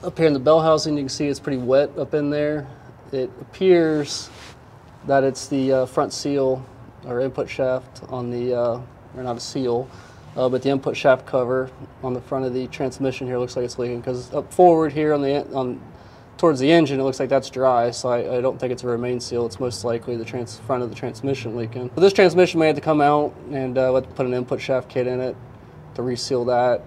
Up here in the bell housing, you can see it's pretty wet up in there. It appears that it's the uh, front seal or input shaft on the, uh, or not a seal, uh, but the input shaft cover on the front of the transmission here looks like it's leaking because up forward here on the on towards the engine it looks like that's dry. So I, I don't think it's a rear main seal. It's most likely the trans, front of the transmission leaking. But this transmission may have to come out and uh, we'll put an input shaft kit in it to reseal that.